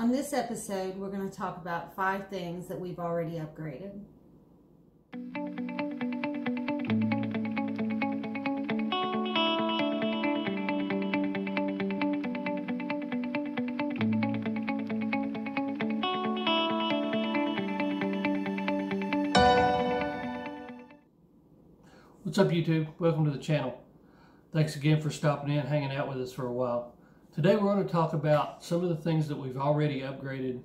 On this episode, we're going to talk about five things that we've already upgraded. What's up YouTube? Welcome to the channel. Thanks again for stopping in, hanging out with us for a while. Today we're going to talk about some of the things that we've already upgraded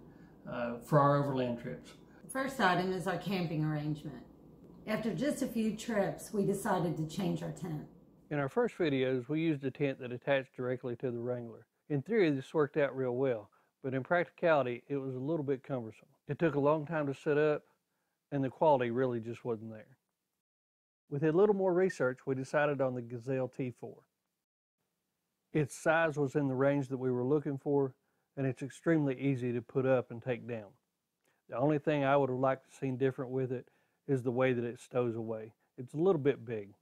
uh, for our overland trips. The first item is our camping arrangement. After just a few trips, we decided to change our tent. In our first videos, we used a tent that attached directly to the Wrangler. In theory, this worked out real well, but in practicality, it was a little bit cumbersome. It took a long time to set up, and the quality really just wasn't there. With a little more research, we decided on the Gazelle T4. Its size was in the range that we were looking for, and it's extremely easy to put up and take down. The only thing I would have liked to see different with it is the way that it stows away. It's a little bit big.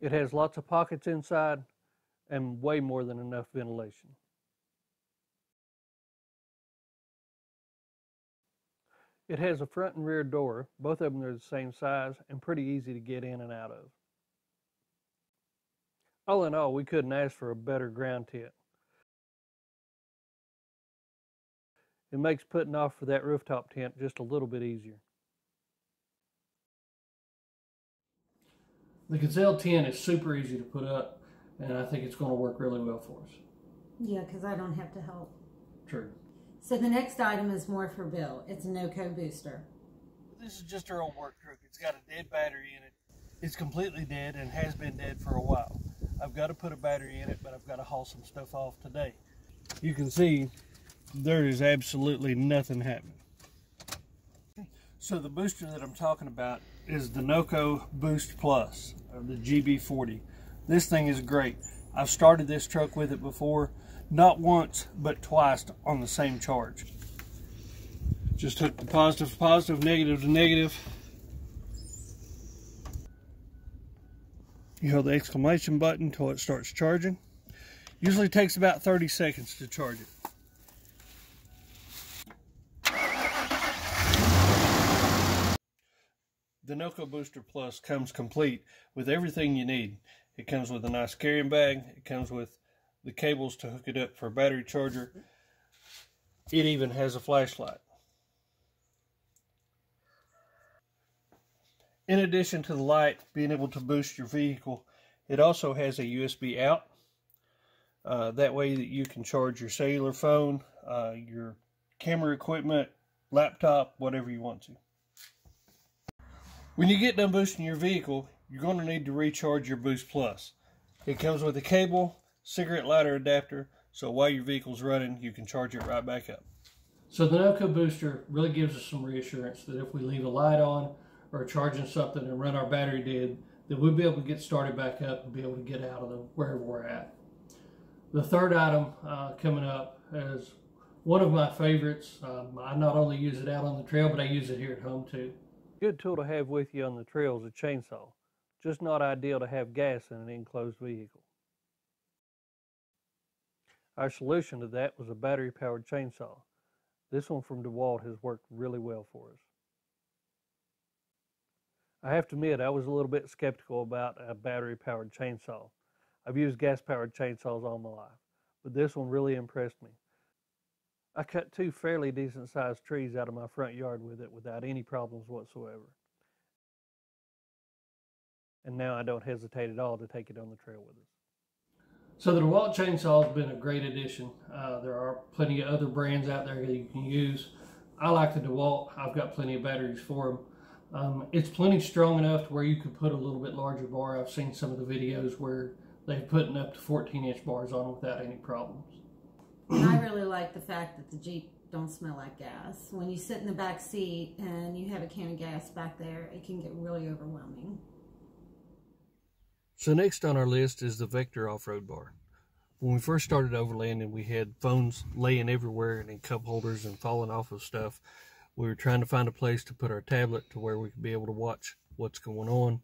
It has lots of pockets inside and way more than enough ventilation. It has a front and rear door. Both of them are the same size and pretty easy to get in and out of. All in all, we couldn't ask for a better ground tent. It makes putting off for that rooftop tent just a little bit easier. The Gazelle tent is super easy to put up, and I think it's going to work really well for us. Yeah, because I don't have to help. True. So the next item is more for Bill. It's a NOCO booster. This is just our old work truck. It's got a dead battery in it. It's completely dead and has been dead for a while. I've got to put a battery in it, but I've got to haul some stuff off today. You can see there is absolutely nothing happening. So the booster that I'm talking about is the NOCO Boost Plus, or the GB40. This thing is great. I've started this truck with it before, not once, but twice on the same charge. Just hook the positive to positive, negative to negative. You hold the exclamation button until it starts charging. Usually takes about 30 seconds to charge it. The NOCO Booster Plus comes complete with everything you need. It comes with a nice carrying bag. It comes with the cables to hook it up for a battery charger. It even has a flashlight. In addition to the light being able to boost your vehicle, it also has a USB out. Uh, that way that you can charge your cellular phone, uh, your camera equipment, laptop, whatever you want to. When you get done boosting your vehicle, you're going to need to recharge your Boost Plus. It comes with a cable, cigarette lighter adapter, so while your vehicle's running, you can charge it right back up. So the NOCO booster really gives us some reassurance that if we leave a light on or charging something and run our battery dead, then we'll be able to get started back up and be able to get out of the wherever we're at. The third item uh, coming up is one of my favorites. Um, I not only use it out on the trail, but I use it here at home too. Good tool to have with you on the trail is a chainsaw. Just not ideal to have gas in an enclosed vehicle. Our solution to that was a battery powered chainsaw. This one from DeWalt has worked really well for us. I have to admit, I was a little bit skeptical about a battery powered chainsaw. I've used gas powered chainsaws all my life, but this one really impressed me. I cut two fairly decent sized trees out of my front yard with it without any problems whatsoever. And now I don't hesitate at all to take it on the trail with us. So the DeWalt chainsaw has been a great addition. Uh, there are plenty of other brands out there that you can use. I like the DeWalt. I've got plenty of batteries for them. Um, it's plenty strong enough to where you could put a little bit larger bar. I've seen some of the videos where they've put up to 14 inch bars on without any problems. And I really like the fact that the Jeep don't smell like gas. When you sit in the back seat and you have a can of gas back there, it can get really overwhelming. So next on our list is the Vector off-road bar. When we first started overlanding, we had phones laying everywhere and in cup holders and falling off of stuff. We were trying to find a place to put our tablet to where we could be able to watch what's going on.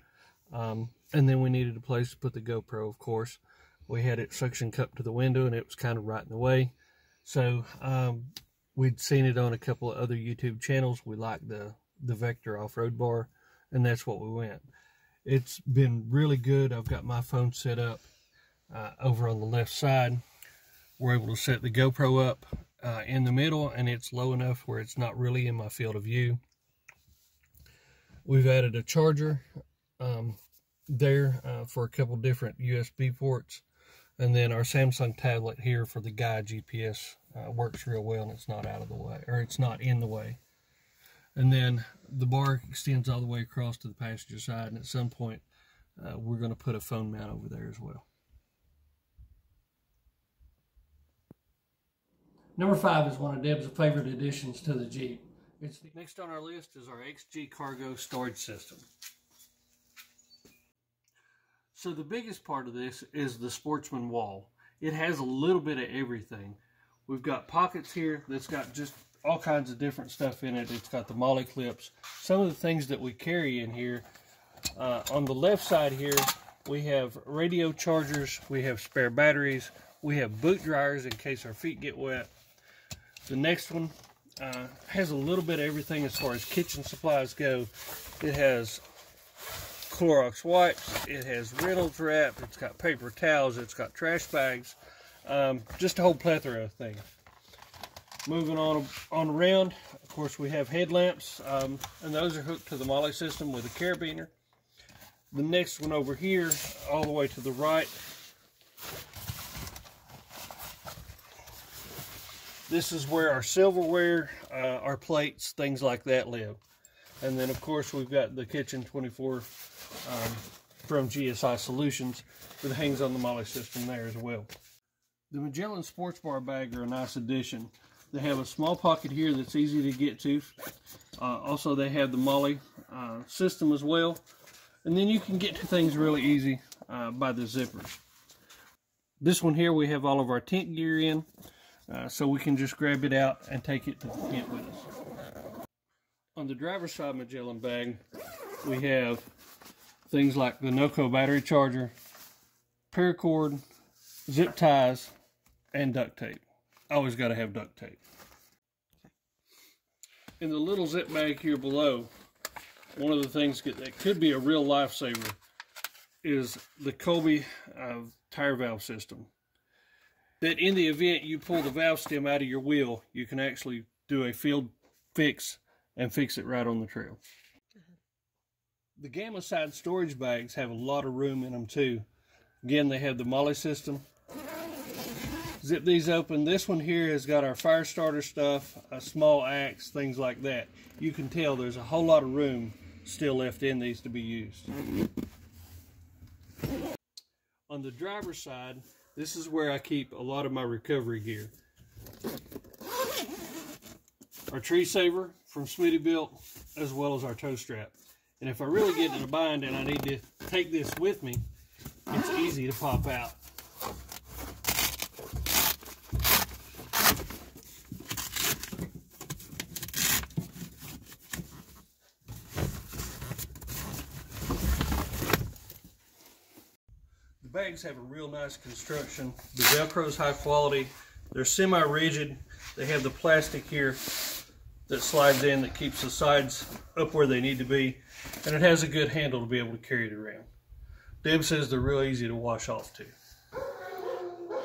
Um, and then we needed a place to put the GoPro, of course. We had it suction cupped to the window and it was kind of right in the way. So um, we'd seen it on a couple of other YouTube channels. We liked the the Vector off-road bar, and that's what we went. It's been really good. I've got my phone set up uh, over on the left side. We're able to set the GoPro up uh, in the middle, and it's low enough where it's not really in my field of view. We've added a charger um, there uh, for a couple different USB ports. And then our Samsung tablet here for the Gaia GPS uh, works real well and it's not out of the way, or it's not in the way. And then the bar extends all the way across to the passenger side, and at some point, uh, we're going to put a phone mount over there as well. Number five is one of Deb's favorite additions to the Jeep. It's the, next on our list is our XG Cargo storage system. So the biggest part of this is the Sportsman wall. It has a little bit of everything. We've got pockets here that's got just all kinds of different stuff in it. It's got the MOLLE clips. Some of the things that we carry in here. Uh, on the left side here, we have radio chargers. We have spare batteries. We have boot dryers in case our feet get wet. The next one uh, has a little bit of everything as far as kitchen supplies go. It has Clorox wipes. It has Reynolds wrap. It's got paper towels. It's got trash bags. Um, just a whole plethora of things. Moving on on around, of course, we have headlamps, um, and those are hooked to the MOLLE system with a carabiner. The next one over here, all the way to the right, this is where our silverware, uh, our plates, things like that live. And then, of course, we've got the Kitchen 24 um, from GSI Solutions that hangs on the MOLLE system there as well. The Magellan Sports Bar bag are a nice addition. They have a small pocket here that's easy to get to. Uh, also, they have the MOLLE uh, system as well. And then you can get to things really easy uh, by the zippers. This one here, we have all of our tent gear in. Uh, so we can just grab it out and take it to the tent with us. On the driver's side Magellan bag, we have things like the Noco battery charger, paracord, zip ties, and duct tape. Always got to have duct tape. In the little zip bag here below, one of the things that could be a real lifesaver is the Colby uh, tire valve system that in the event you pull the valve stem out of your wheel, you can actually do a field fix and fix it right on the trail. Uh-huh. The Gamma side storage bags have a lot of room in them too. Again, they have the MOLLE system. Zip these open. This one here has got our fire starter stuff, a small axe, things like that. You can tell there's a whole lot of room still left in these to be used. On the driver's side, this is where I keep a lot of my recovery gear. Our tree saver from Smittybilt, as well as our tow strap. And if I really get in a bind and I need to take this with me, it's easy to pop out. Bags have a real nice construction. The Velcro is high quality. They're semi-rigid. They have the plastic here that slides in that keeps the sides up where they need to be. And it has a good handle to be able to carry it around. Deb says they're real easy to wash off too.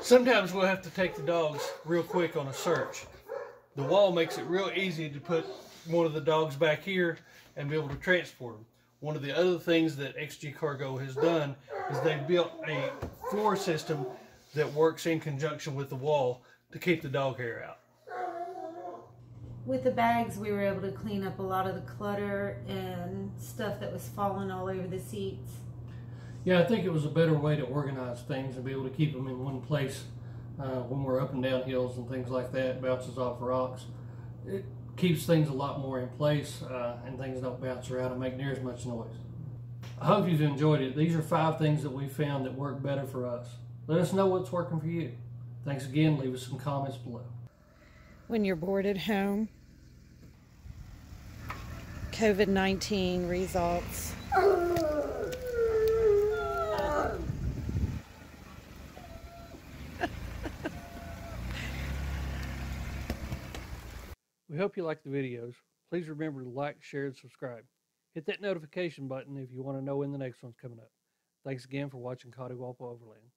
Sometimes we'll have to take the dogs real quick on a search. The wall makes it real easy to put one of the dogs back here and be able to transport them. One of the other things that XG Cargo has done is they've built a floor system that works in conjunction with the wall to keep the dog hair out. With the bags, we were able to clean up a lot of the clutter and stuff that was falling all over the seats. Yeah, I think it was a better way to organize things and be able to keep them in one place uh, when we're up and down hills and things like that, bounces off rocks. It, keeps things a lot more in place uh, and things don't bounce around and make near as much noise. I hope you've enjoyed it. These are five things that we found that work better for us. Let us know what's working for you. Thanks again. Leave us some comments below. When you're bored at home, COVID 19 results. We hope you like the videos. Please remember to like, share, and subscribe. Hit that notification button if you want to know when the next one's coming up. Thanks again for watching Coddiwomple Overland.